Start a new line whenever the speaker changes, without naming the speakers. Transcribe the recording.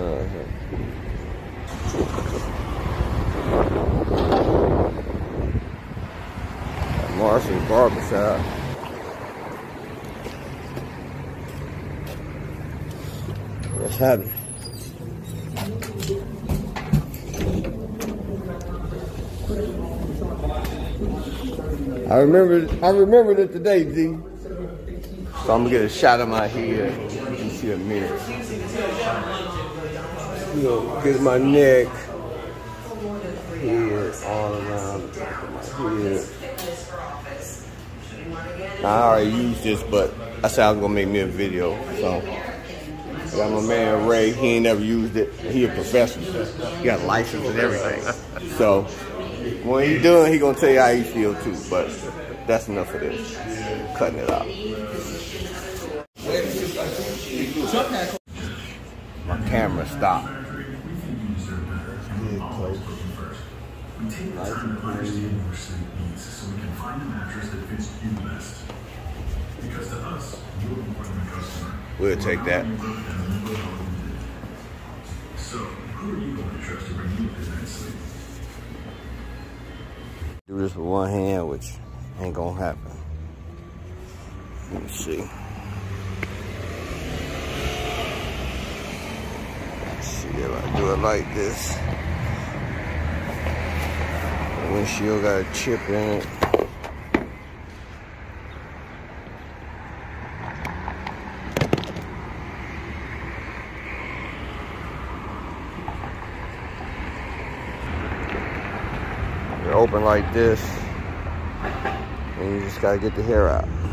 Uh-huh. Marshall's Barbershop. What's happening? I remember I remembered it today, D. So I'm gonna get a shot of my head and see a mirror. You know, get my neck, head, all around. Now, I already used this, but I said I was gonna make me a video. So got my man Ray. He ain't never used it. He a professional. He got a license and everything. So when he done, he gonna tell you how he feel too. But that's enough of this. Cutting it out. Camera stopped.
Nice and clean. so we can find a mattress that fits you best. Because to us, you're more than a customer.
We'll take that.
So, who are you going to trust to bring you good night's sleep?
Do this with one hand, which ain't gonna happen. Let me see. Let's see if I do it like this. Windshield got a chip in it. They're open like this. And you just gotta get the hair out.